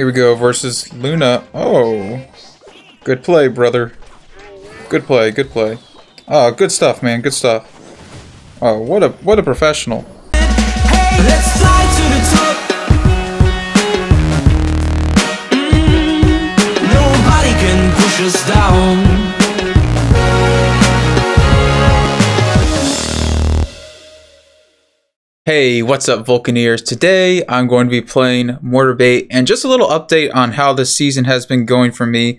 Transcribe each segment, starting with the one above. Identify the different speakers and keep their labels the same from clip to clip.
Speaker 1: Here we go versus Luna. Oh, good play, brother. Good play, good play. Oh, good stuff, man. Good stuff. Oh, what a what a professional.
Speaker 2: Let's
Speaker 1: Hey, what's up, Vulcaneers? Today I'm going to be playing Mortar Bait, and just a little update on how this season has been going for me.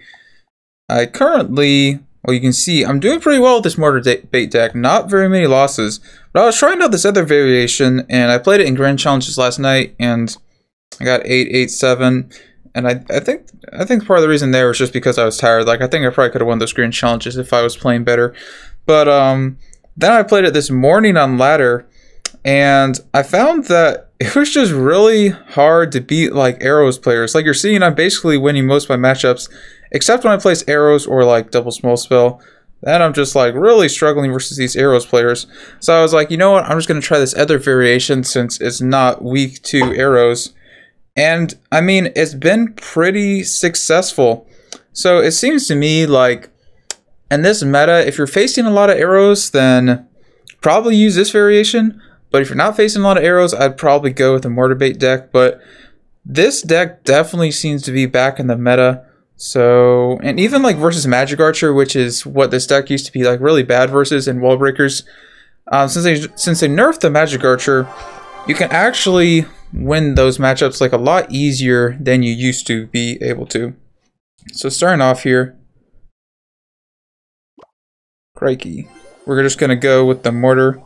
Speaker 1: I currently, well, you can see I'm doing pretty well with this Mortar Bait deck. Not very many losses, but I was trying out this other variation, and I played it in Grand Challenges last night, and I got 8, 8, 7. And I, I think I think part of the reason there was just because I was tired. Like I think I probably could have won those Grand Challenges if I was playing better. But um, then I played it this morning on ladder, and I found that it was just really hard to beat like arrows players. Like you're seeing, I'm basically winning most of my matchups, except when I place arrows or like double small spell. Then I'm just like really struggling versus these arrows players. So I was like, you know what? I'm just gonna try this other variation since it's not weak to arrows. And I mean, it's been pretty successful. So it seems to me like in this meta, if you're facing a lot of arrows, then probably use this variation. But if you're not facing a lot of arrows, I'd probably go with the mortar bait deck. But this deck definitely seems to be back in the meta. So, and even like versus Magic Archer, which is what this deck used to be like really bad versus and Wall Breakers. Um, since they since they nerfed the Magic Archer, you can actually win those matchups like a lot easier than you used to be able to. So starting off here, crikey, we're just gonna go with the mortar.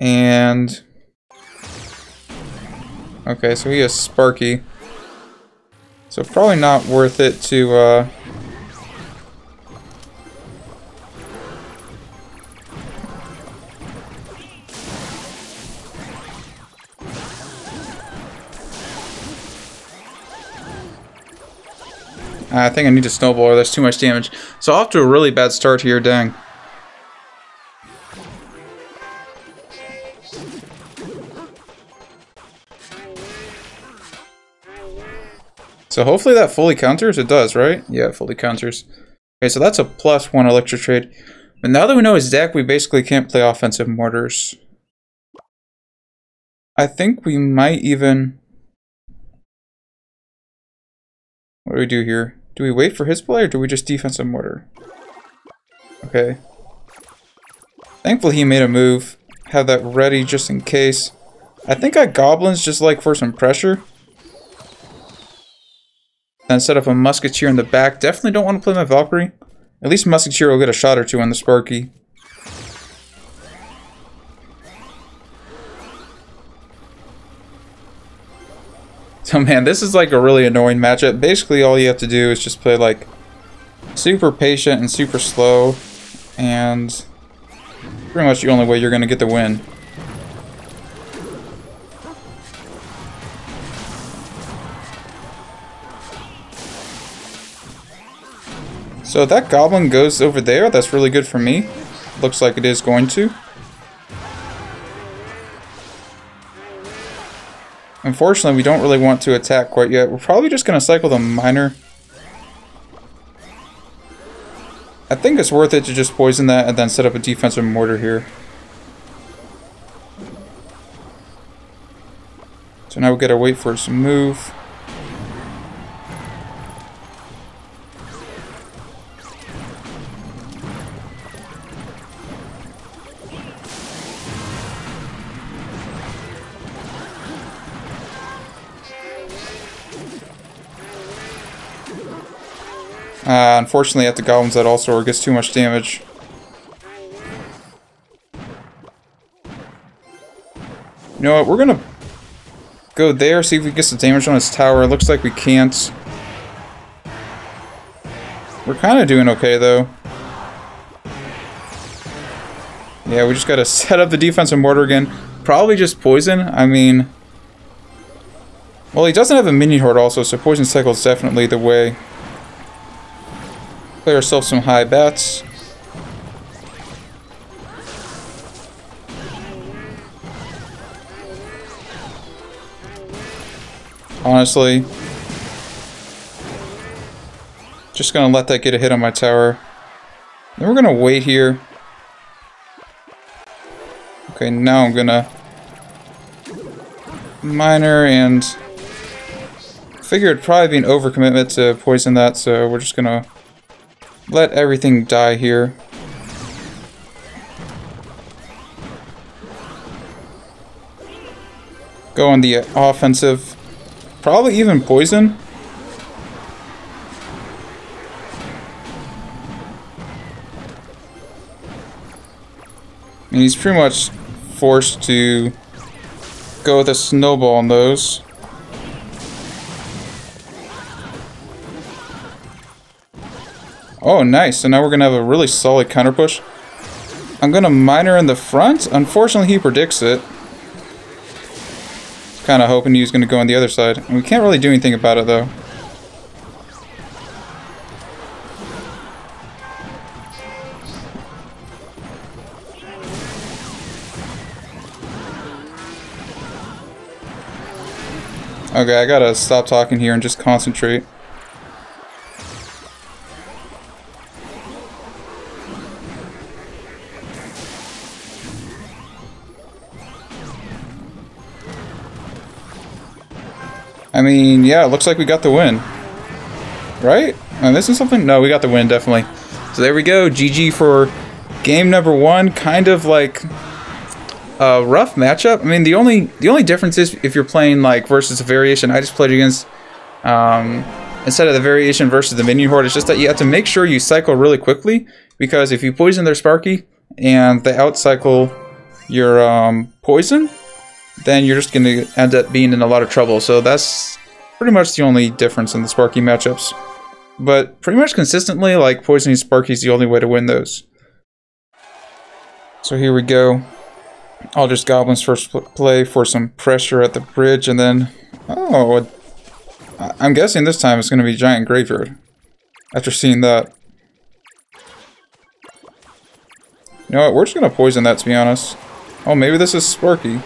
Speaker 1: And okay, so he has Sparky. So probably not worth it to uh I think I need to snowball or there's too much damage. So off to a really bad start here, dang. So hopefully that fully counters. It does, right? Yeah, fully counters. Okay, so that's a plus one electro trade. But now that we know his deck, we basically can't play offensive mortars. I think we might even... What do we do here? Do we wait for his play or do we just defensive mortar? Okay. Thankfully he made a move. Have that ready just in case. I think I goblins just like for some pressure. Then set up a Musketeer in the back. Definitely don't want to play my Valkyrie. At least Musketeer will get a shot or two on the Sparky. So man, this is like a really annoying matchup. Basically all you have to do is just play like super patient and super slow. And pretty much the only way you're going to get the win. So that goblin goes over there. That's really good for me. Looks like it is going to. Unfortunately, we don't really want to attack quite yet. We're probably just going to cycle the miner. I think it's worth it to just poison that and then set up a defensive mortar here. So now we gotta wait for some move. Uh, unfortunately, at the goblins, that also gets too much damage. You know what? We're gonna go there, see if we get some damage on his tower. It looks like we can't. We're kind of doing okay, though. Yeah, we just gotta set up the defensive mortar again. Probably just poison. I mean... Well, he doesn't have a minion horde also, so poison cycle is definitely the way. Play ourselves some high bats. Honestly, Just gonna let that get a hit on my tower. Then we're gonna wait here. Okay, now I'm gonna miner and figure it'd probably be an overcommitment to poison that, so we're just gonna let everything die here. Go on the offensive. Probably even poison. And he's pretty much forced to go with a snowball on those. Oh, nice. So now we're going to have a really solid counter push. I'm going to miner in the front. Unfortunately, he predicts it. Kind of hoping he's going to go on the other side. And we can't really do anything about it, though. Okay, I gotta stop talking here and just concentrate. Mean, yeah, it looks like we got the win. Right? Am I missing something? No, we got the win, definitely. So there we go. GG for game number one. Kind of like a rough matchup. I mean, the only the only difference is if you're playing like versus a variation. I just played against um, instead of the variation versus the minion horde. It's just that you have to make sure you cycle really quickly because if you poison their Sparky and they outcycle your um, poison, then you're just going to end up being in a lot of trouble. So that's pretty much the only difference in the Sparky matchups. But pretty much consistently, like poisoning Sparky is the only way to win those. So here we go. I'll just Goblins first play for some pressure at the bridge, and then... Oh, I'm guessing this time it's going to be Giant Graveyard. After seeing that. You know what, we're just going to poison that, to be honest. Oh, maybe this is Sparky.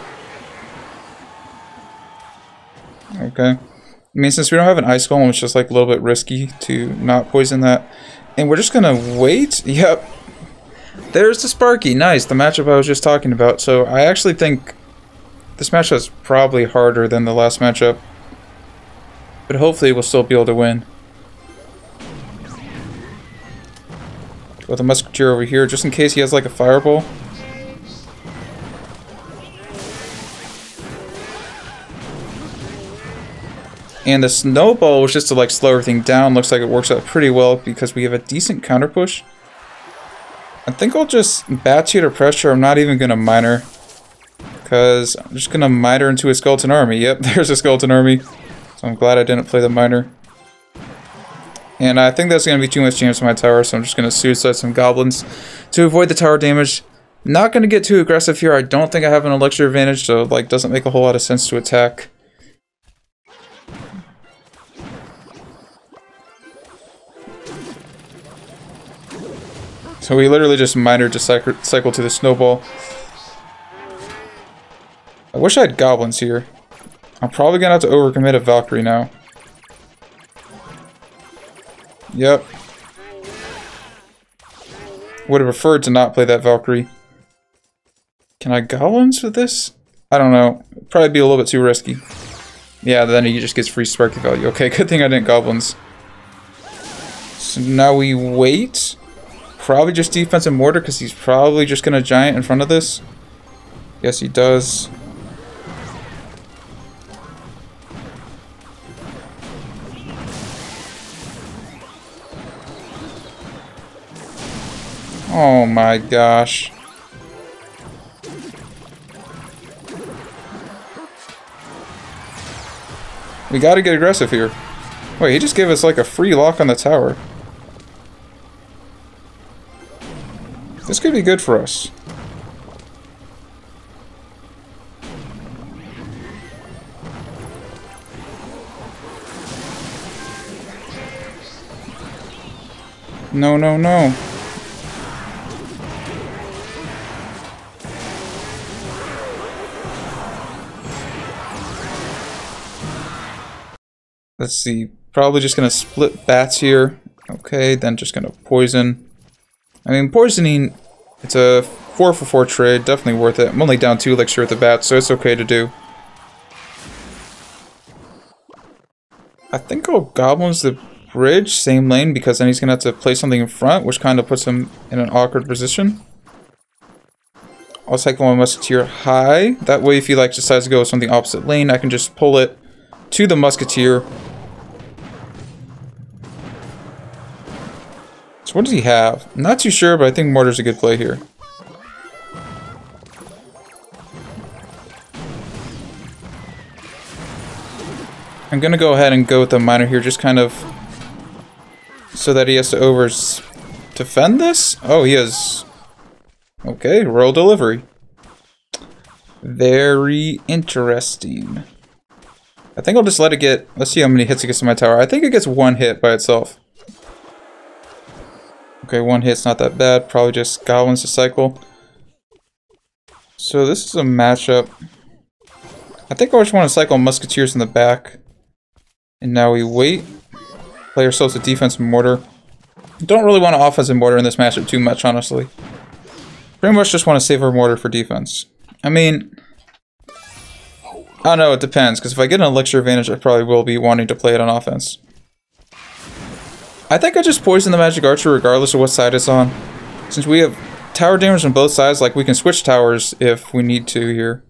Speaker 1: Okay. I mean, since we don't have an Ice Golem, it's just like a little bit risky to not poison that. And we're just gonna wait. Yep. There's the Sparky. Nice. The matchup I was just talking about. So I actually think this matchup is probably harder than the last matchup. But hopefully we'll still be able to win. With a Musketeer over here, just in case he has like a Fireball. And the snowball was just to like slow everything down. Looks like it works out pretty well because we have a decent counter push. I think I'll just bat or pressure. I'm not even gonna miner. Because I'm just gonna miner into a skeleton army. Yep, there's a skeleton army. So I'm glad I didn't play the miner. And I think that's gonna be too much damage to my tower, so I'm just gonna suicide some goblins to avoid the tower damage. Not gonna get too aggressive here. I don't think I have an elixir advantage, so like doesn't make a whole lot of sense to attack. So we literally just miner to cycle, cycle to the snowball. I wish I had goblins here. I'm probably gonna have to overcommit a Valkyrie now. Yep. Would have preferred to not play that Valkyrie. Can I goblins with this? I don't know. Probably be a little bit too risky. Yeah, then he just gets free Sparky value. Okay, good thing I didn't goblins. So now we wait. Probably just defensive mortar because he's probably just going to giant in front of this. Yes, he does. Oh my gosh. We gotta get aggressive here. Wait, he just gave us like a free lock on the tower. This could be good for us. No, no, no. Let's see. Probably just going to split bats here Okay, then just gonna poison. I mean, poisoning, it's a 4 for 4 trade, definitely worth it. I'm only down 2 elixir at the bat, so it's okay to do. I think I'll Goblins the bridge, same lane, because then he's gonna have to play something in front, which kind of puts him in an awkward position. I'll cycle my Musketeer high. That way, if he like decides to go something opposite lane, I can just pull it to the Musketeer. So what does he have? Not too sure, but I think Mortar's a good play here. I'm gonna go ahead and go with the Miner here, just kind of so that he has to over defend this? Oh, he has Okay, royal delivery. Very interesting. I think I'll just let it get... Let's see how many hits it gets to my tower. I think it gets one hit by itself. Okay, one hit's not that bad. Probably just goblins to cycle. So this is a matchup. I think I just want to cycle musketeers in the back. And now we wait. Play ourselves a defense mortar. Don't really want to offensive mortar in this matchup too much, honestly. Pretty much just want to save our mortar for defense. I mean, I don't know, it depends, because if I get an elixir advantage, I probably will be wanting to play it on offense. I think I just poison the magic archer regardless of what side it's on. Since we have tower damage on both sides, like we can switch towers if we need to here.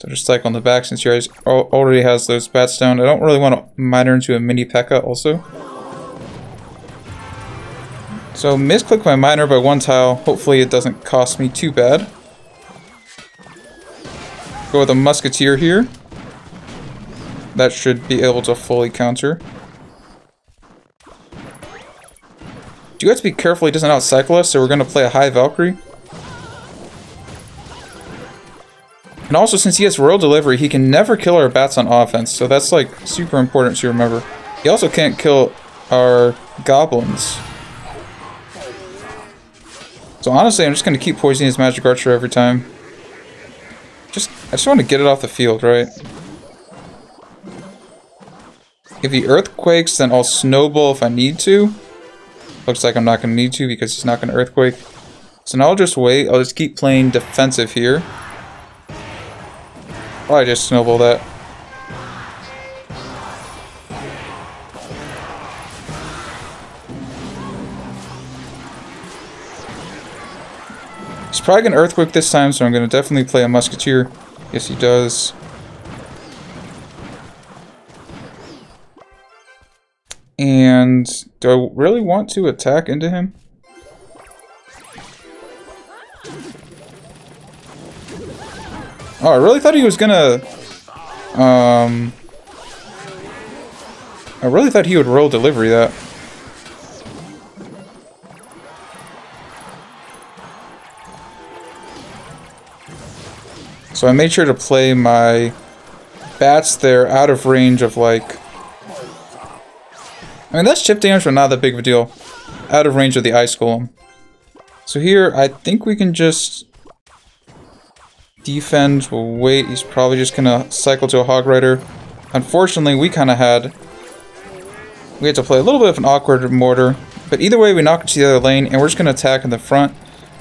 Speaker 1: So just like on the back since you already has those bats down. I don't really want to miner into a mini P.E.K.K.A. also. So misclick my miner by one tile. Hopefully it doesn't cost me too bad. Go with a musketeer here. That should be able to fully counter. Do you have to be careful he doesn't outcycle us, so we're going to play a high Valkyrie. And also, since he has Royal Delivery, he can never kill our bats on offense, so that's like super important to remember. He also can't kill our goblins. So honestly, I'm just going to keep poisoning his Magic Archer every time. Just, I just want to get it off the field, right? If he Earthquakes, then I'll Snowball if I need to. Looks like I'm not going to need to because he's not going to Earthquake. So now I'll just wait. I'll just keep playing defensive here. Oh, I just Snowball that. He's probably going to Earthquake this time, so I'm going to definitely play a Musketeer. Yes, he does. And do I really want to attack into him? Oh, I really thought he was gonna... Um... I really thought he would Royal Delivery that. So I made sure to play my bats there out of range of like... I mean, that's chip damage, but not that big of a deal. Out of range of the Ice Golem. So here, I think we can just defend. We'll wait. He's probably just to cycle to a Hog Rider. Unfortunately, we kind of had... We had to play a little bit of an awkward mortar. But either way, we knock it to the other lane, and we're just to attack in the front.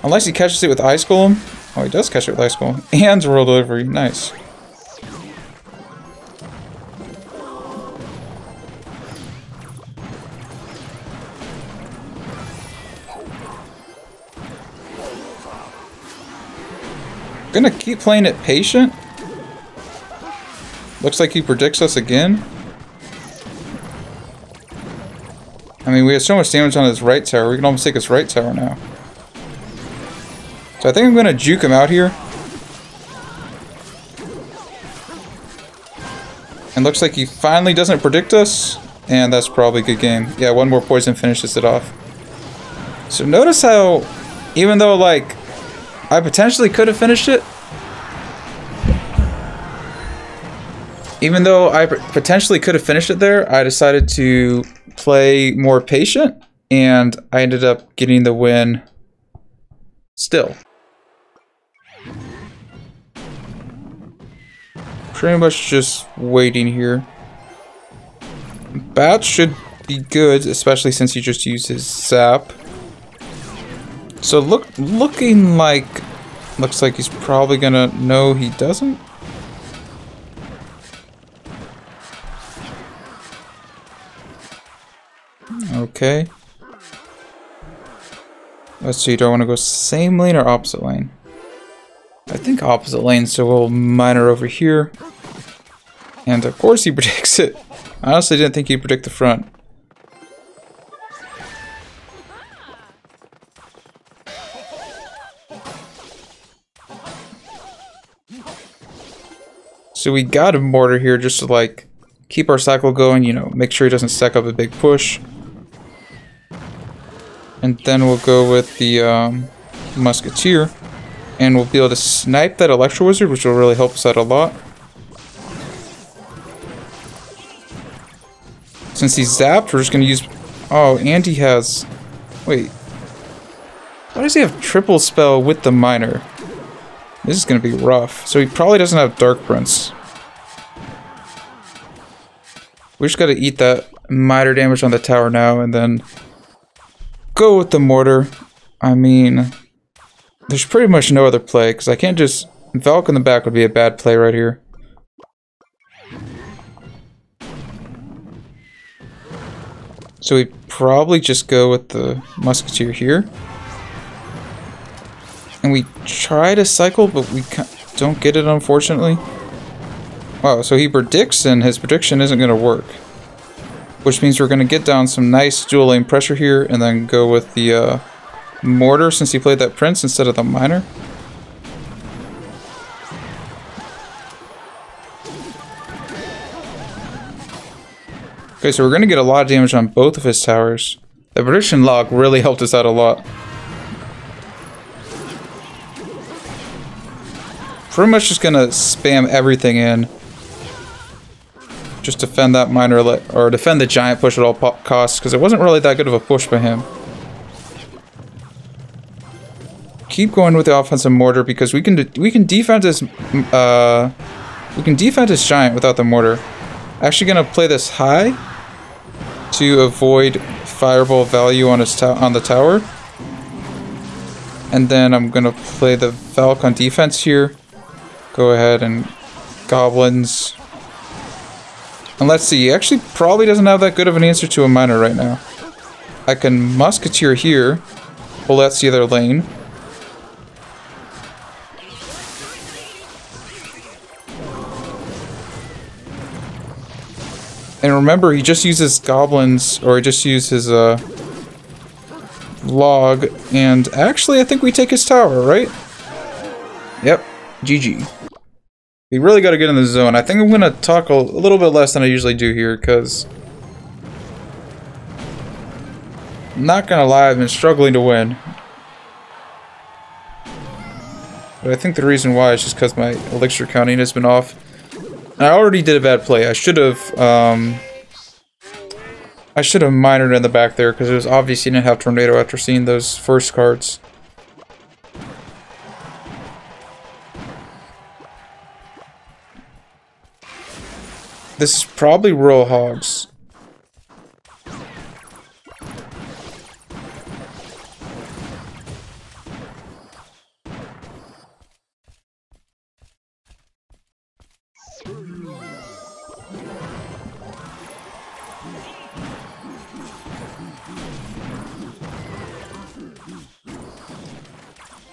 Speaker 1: Unless he catches it with Ice Golem, Oh, he does catch it with Ice Golem. And Royal Delivery. Nice. Gonna keep playing it patient. Looks like he predicts us again. I mean, we have so much damage on his right tower. We can almost take his right tower now. So I think I'm going to juke him out here. And looks like he finally doesn't predict us. And that's probably a good game. Yeah, one more poison finishes it off. So notice how, even though, like, I potentially could have finished it, even though I potentially could have finished it there, I decided to play more patient, and I ended up getting the win still. Pretty much just waiting here. Bat should be good, especially since he just used his zap. So look, looking like, looks like he's probably gonna, no he doesn't. Okay. Let's see, do I want to go same lane or opposite lane? I think opposite lane, so we'll miner over here. And of course he predicts it. I honestly didn't think he'd predict the front. So we got a mortar here just to like keep our cycle going, you know, make sure he doesn't stack up a big push. And then we'll go with the um, musketeer and we'll be able to snipe that electro wizard, which will really help us out a lot. Since he's zapped, we're just gonna use... Oh, and he has... Wait. Why does he have triple spell with the miner? This is gonna be rough. So he probably doesn't have Dark Prince. We just gotta eat that miner damage on the tower now and then go with the mortar. I mean, there's pretty much no other play because I can't just... Valk in the back would be a bad play right here. So we probably just go with the Musketeer here. And we try to cycle, but we don't get it, unfortunately. Wow, so he predicts, and his prediction isn't going to work. Which means we're going to get down some nice dual lane pressure here, and then go with the uh, Mortar, since he played that Prince instead of the Miner. Okay, so we're going to get a lot of damage on both of his towers. The prediction log really helped us out a lot. Pretty much just going to spam everything in. Just defend that miner, or defend the giant push at all costs, because it wasn't really that good of a push by him. Keep going with the offensive mortar, because we can we can defend his, uh, we can defend his giant without the mortar. Actually gonna play this high to avoid fireball value on his on the tower. And then I'm gonna play the Valk on defense here. Go ahead and goblins. And let's see, he actually probably doesn't have that good of an answer to a miner right now. I can musketeer here. Well, that's the other lane. And remember, he just uses goblins, or he just uses his, uh, log, and actually, I think we take his tower, right? Yep, GG. We really got to get in the zone. I think I'm going to talk a, a little bit less than I usually do here, because... I'm Not gonna lie, I've been struggling to win. But I think the reason why is just because my elixir counting has been off. I already did a bad play. I should have, um... I should have minored in the back there, because it was obvious he didn't have Tornado after seeing those first cards. This is probably Royal Hogs.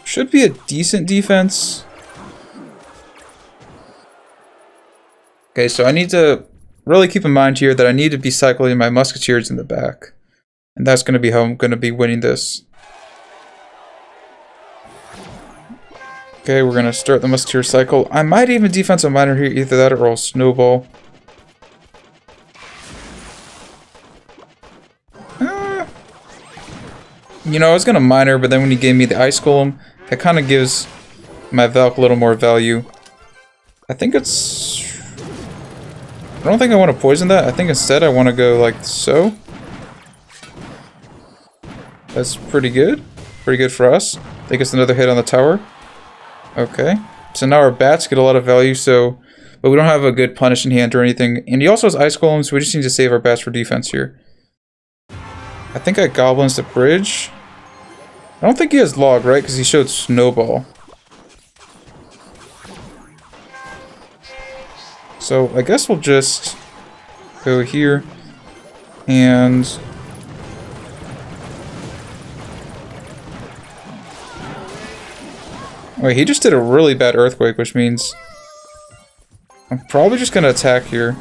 Speaker 1: Should be a decent defense. Okay, so I need to really keep in mind here that I need to be cycling my musketeers in the back. And that's going to be how I'm going to be winning this. Okay, we're going to start the musketeer cycle. I might even defensive miner here, either that or I'll snowball. Uh, you know, I was going to miner, but then when he gave me the ice golem, that kind of gives my Valk a little more value. I think it's... I don't think I want to poison that. I think instead I want to go like so. That's pretty good. Pretty good for us. I think it's another hit on the tower. Okay. So now our bats get a lot of value, so but we don't have a good punish in hand or anything. And he also has ice golems, so we just need to save our bats for defense here. I think I goblins the bridge. I don't think he has log, right? Because he showed snowball. So I guess we'll just go here and Wait, he just did a really bad earthquake, which means I'm probably just gonna attack here.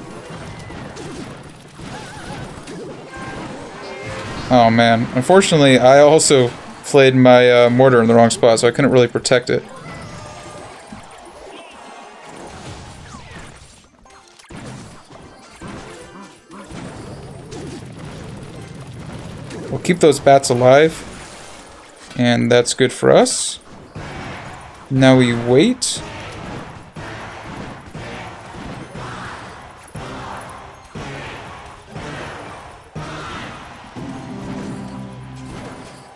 Speaker 1: Oh man, unfortunately I also played my uh, mortar in the wrong spot, so I couldn't really protect it. Keep those bats alive, and that's good for us. Now we wait.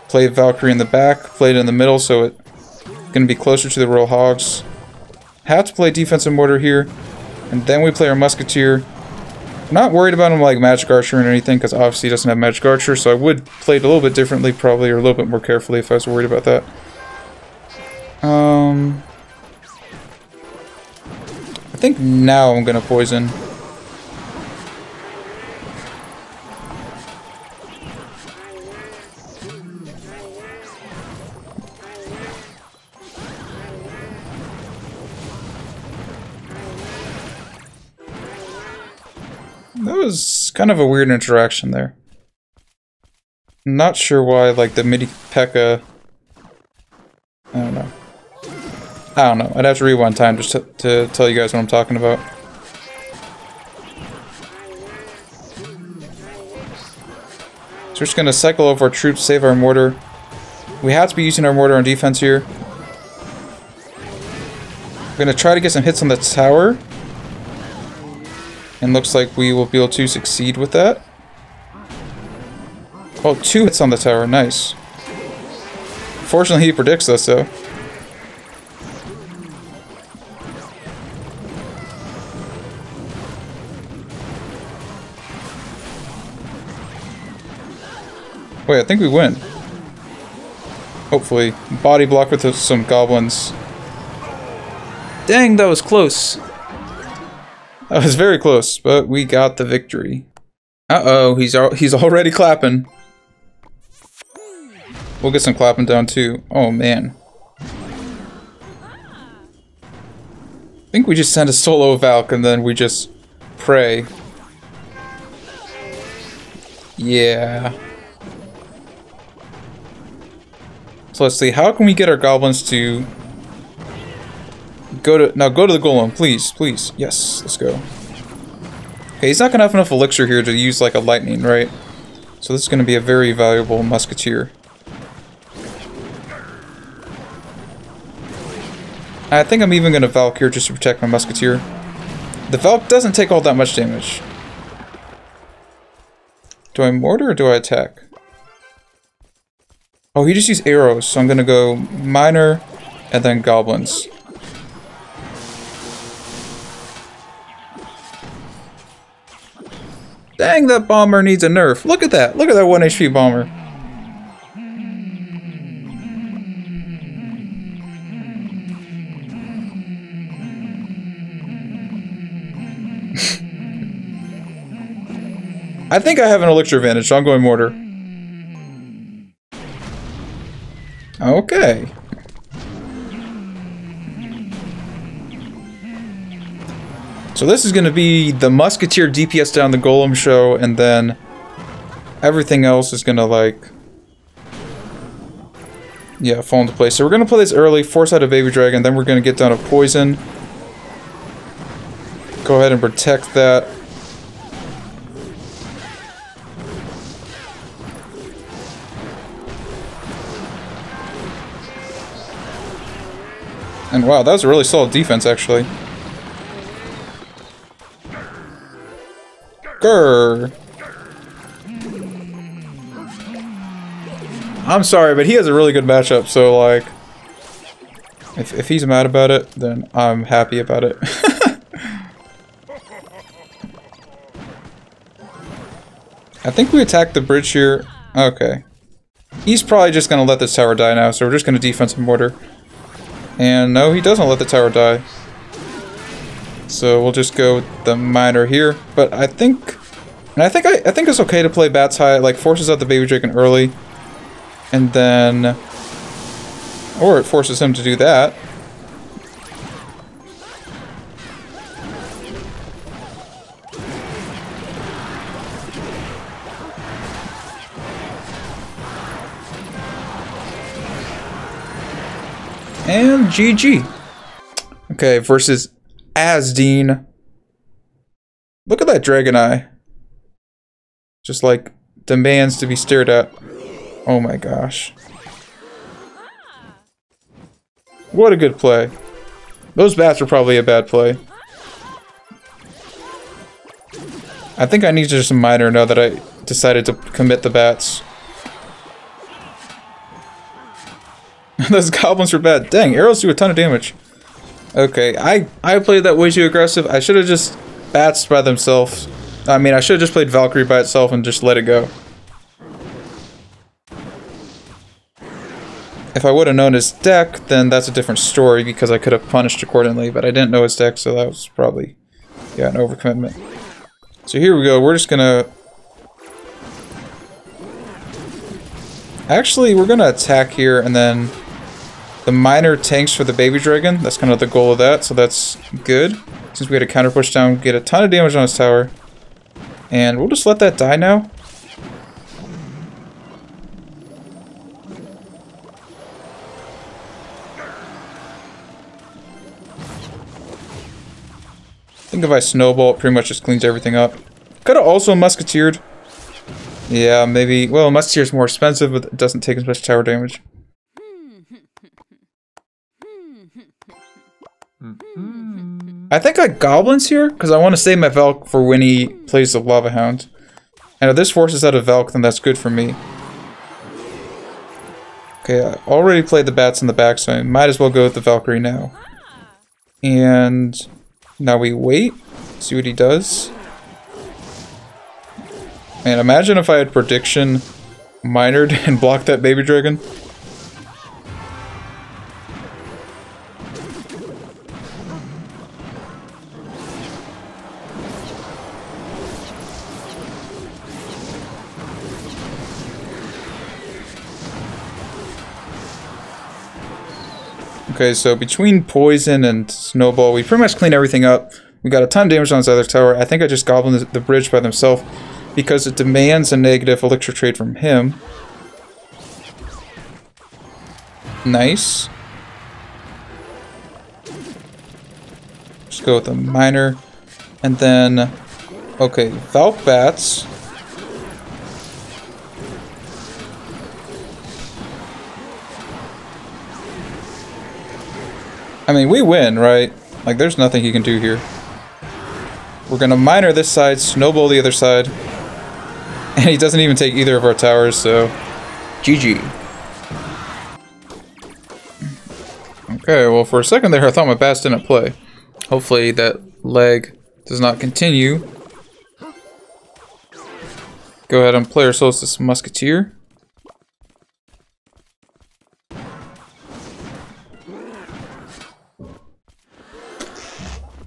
Speaker 1: Play Valkyrie in the back, play it in the middle so it's going to be closer to the Royal Hogs. Have to play defensive mortar here, and then we play our Musketeer. Not worried about him like Magic Archer or anything, because obviously he doesn't have Magic Archer, so I would play it a little bit differently probably, or a little bit more carefully if I was worried about that. Um, I think now I'm gonna poison. Kind of a weird interaction there. Not sure why, like, the mini P.E.K.K.A. I don't know. I don't know. I'd have to rewind time just to, to tell you guys what I'm talking about. So we're just gonna cycle over our troops, save our mortar. We have to be using our mortar on defense here. We're gonna try to get some hits on the tower. And looks like we will be able to succeed with that. Oh, two hits on the tower. Nice. Fortunately, he predicts us, though. Wait, I think we win. Hopefully. Body block with some goblins. Dang, that was close. That was very close, but we got the victory. Uh-oh, he's al he's already clapping. We'll get some clapping down too. Oh man. I think we just send a solo Valk and then we just pray. Yeah. So let's see, how can we get our goblins to go to now go to the golem, please, please. Yes, let's go. Okay, he's not gonna have enough elixir here to use like a lightning, right? So this is gonna be a very valuable musketeer. I think I'm even gonna Valk here just to protect my musketeer. The Valk doesn't take all that much damage. Do I mortar or do I attack? Oh, he just used arrows, so I'm gonna go miner and then goblins. Dang, that bomber needs a nerf. Look at that. Look at that 1 HP bomber. I think I have an elixir advantage, so I'm going mortar. Okay. So this is going to be the Musketeer DPS down the Golem show, and then everything else is going to, like... Yeah, fall into place. So we're going to play this early, force out a Baby Dragon, then we're going to get down a Poison. Go ahead and protect that. And wow, that was a really solid defense, actually. Grr. I'm sorry, but he has a really good matchup, so like... If, if he's mad about it, then I'm happy about it. I think we attacked the bridge here. Okay. He's probably just going to let this tower die now, so we're just going to defense and mortar. And no, he doesn't let the tower die. So we'll just go with the miner here. But I think... And I think I, I think it's okay to play bats high, like forces out the baby dragon early. And then... Or it forces him to do that. And GG. Okay, versus Asdean. Look at that dragon eye. Just like demands to be stared at. Oh my gosh. What a good play. Those bats were probably a bad play. I think I need to just miner now that I decided to commit the bats. Those goblins were bad. Dang, arrows do a ton of damage. Okay, I, I played that way too aggressive. I should have just bats by themselves. I mean, I should have just played Valkyrie by itself and just let it go. If I would have known his deck, then that's a different story because I could have punished accordingly, but I didn't know his deck, so that was probably, yeah, an overcommitment. So here we go, we're just gonna... Actually, we're gonna attack here and then the miner tanks for the baby dragon. That's kind of the goal of that, so that's good. Since we had a counter push down, get a ton of damage on his tower. And we'll just let that die now. I think if I snowball, it pretty much just cleans everything up. Could have also musketeered. Yeah, maybe. Well, musketeer's more expensive, but it doesn't take as much tower damage. I think I goblins here, because I want to save my Valk for when he plays the Lava Hound. And if this forces out a Valk, then that's good for me. Okay, I already played the bats in the back, so I might as well go with the Valkyrie now. And now we wait, see what he does. And imagine if I had prediction minored and blocked that baby dragon. Okay, so between Poison and Snowball, we pretty much clean everything up. We got a ton of damage on this other tower. I think I just goblined the bridge by themselves because it demands a negative elixir trade from him. Nice. Just go with a miner. And then, okay, Valk Bats. I mean, we win, right? Like, there's nothing he can do here. We're gonna miner this side, snowball the other side. And he doesn't even take either of our towers, so... GG. Okay, well for a second there I thought my bass didn't play. Hopefully that leg does not continue. Go ahead and play our Solstice Musketeer.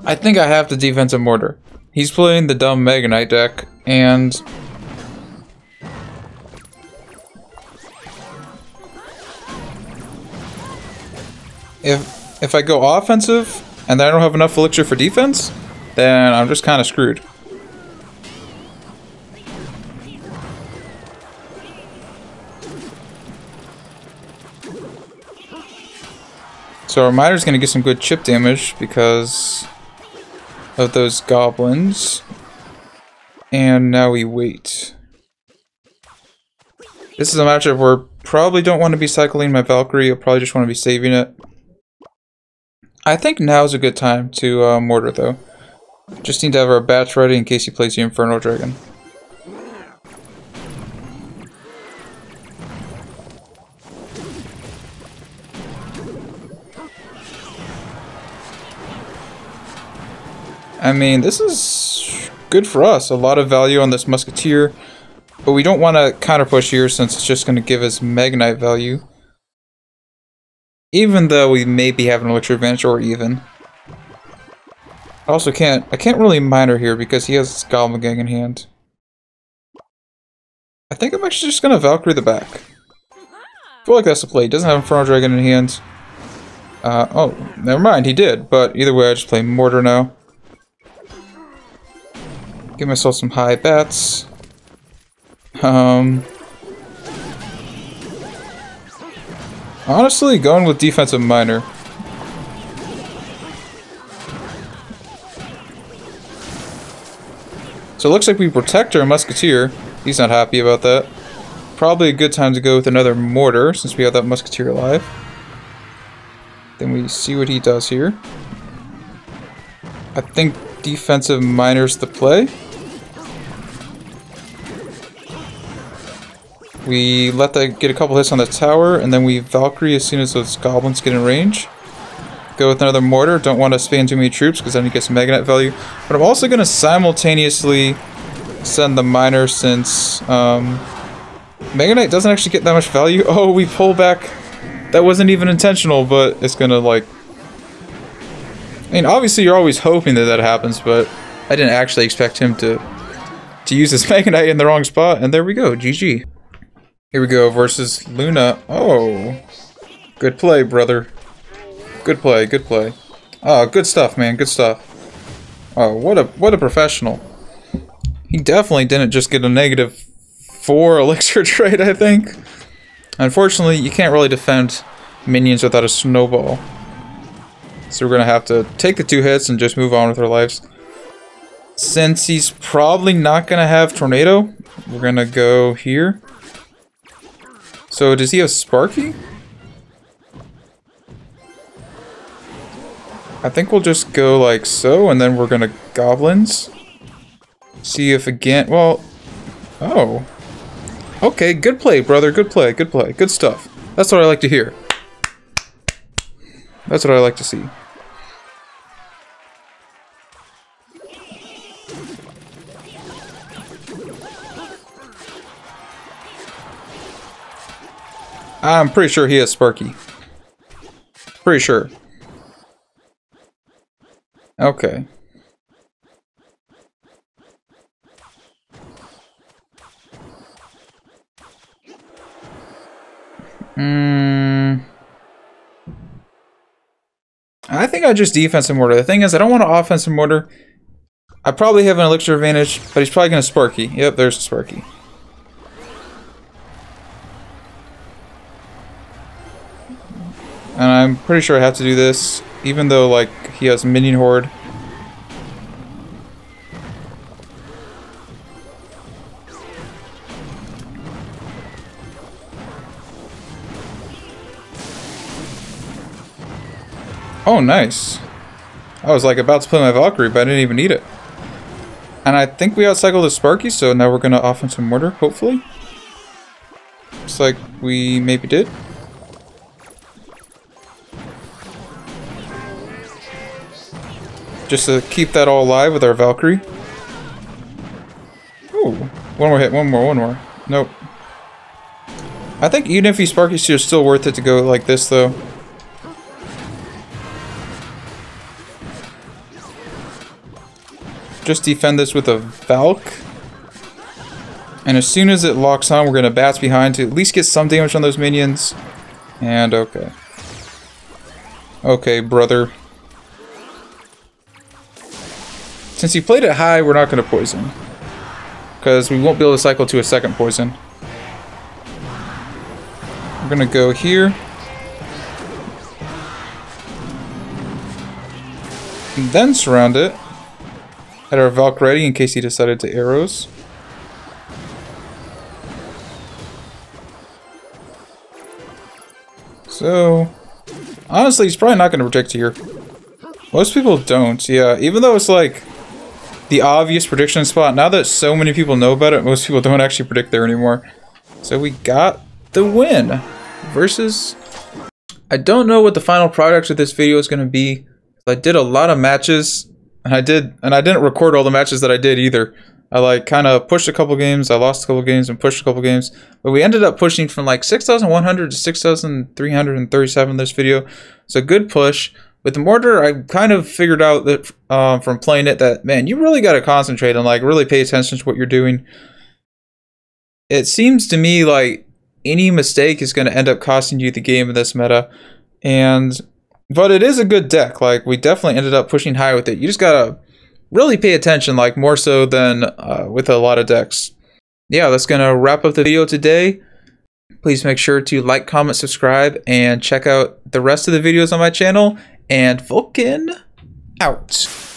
Speaker 1: I think I have the defensive mortar. He's playing the dumb Mega Knight deck, and... If, if I go offensive, and then I don't have enough elixir for defense, then I'm just kind of screwed. So our miner's gonna get some good chip damage because of those goblins. And now we wait. This is a matchup where probably don't want to be cycling my Valkyrie, I probably just want to be saving it. I think now is a good time to uh, mortar though. Just need to have our bats ready in case he plays the Inferno Dragon. I mean, this is good for us. A lot of value on this Musketeer. But we don't want to counter push here since it's just going to give us Knight value. Even though we maybe have an Elixir advantage or even. I also can't, I can't really miner here because he has Goblin Gang in hand. I think I'm actually just going to Valkyrie the back. I feel like that's the play. He doesn't have Inferno Dragon in hand. Uh, oh, never mind, he did. But either way, I just play Mortar now. Give myself some high bats. Um, honestly, going with defensive miner. So it looks like we protect our musketeer. He's not happy about that. Probably a good time to go with another mortar since we have that musketeer alive. Then we see what he does here. I think defensive miner's the play. We let that get a couple hits on the tower, and then we Valkyrie as soon as those goblins get in range. Go with another mortar. Don't want to span too many troops because then he gets Mega Knight value. But I'm also going to simultaneously send the miner since um, Mega Knight doesn't actually get that much value. Oh, we pull back. That wasn't even intentional, but it's going to like... I mean, obviously you're always hoping that that happens, but I didn't actually expect him to to use his Mega Knight in the wrong spot, and there we go, GG. Here we go, versus Luna. Oh, good play, brother. Good play, good play. Oh, good stuff, man, good stuff. Oh, what a what a professional. He definitely didn't just get a negative four elixir trade, I think. Unfortunately, you can't really defend minions without a snowball. So we're gonna have to take the two hits and just move on with our lives. Since he's probably not gonna have tornado, we're gonna go here. So does he have Sparky? I think we'll just go like so, and then we're gonna goblins. See if again, well, oh. Okay, good play, brother, good play, good play, good stuff. That's what I like to hear. That's what I like to see. I'm pretty sure he is Sparky. Pretty sure. Okay. Hmm. I think I just defense defensive mortar. The thing is, I don't want to offense offensive mortar. I probably have an elixir advantage, but he's probably going to Sparky. Yep, there's Sparky. And I'm pretty sure I have to do this, even though, like, he has minion horde. Oh, nice. I was, like, about to play my Valkyrie, but I didn't even need it. And I think we outcycled the Sparky, so now we're gonna offensive mortar, hopefully. Looks like we maybe did. Just to keep that all alive with our Valkyrie. Ooh. One more hit, one more, one more. Nope. I think even if he Sparky's it's still worth it to go like this, though. Just defend this with a Valk. And as soon as it locks on, we're going to bats behind to at least get some damage on those minions. And okay. Okay, brother. Since he played it high, we're not going to poison. Because we won't be able to cycle to a second poison. We're going to go here. And then surround it. Had our Valk ready in case he decided to arrows. So, honestly, he's probably not going to protect here. Most people don't, yeah. Even though it's like the obvious prediction spot. Now that so many people know about it, most people don't actually predict there anymore. So we got the win versus... I don't know what the final product of this video is going to be. I did a lot of matches, and I did, and I didn't record all the matches that I did either. I like kind of pushed a couple games. I lost a couple games and pushed a couple games, but we ended up pushing from like 6,100 to 6,337 this video. A good push. With the mortar, I kind of figured out that um, from playing it that man, you really got to concentrate and like really pay attention to what you're doing. It seems to me like any mistake is going to end up costing you the game in this meta, and but it is a good deck. Like we definitely ended up pushing high with it. You just gotta really pay attention, like more so than uh, with a lot of decks. Yeah, that's gonna wrap up the video today. Please make sure to like, comment, subscribe, and check out the rest of the videos on my channel. And Vulkan out.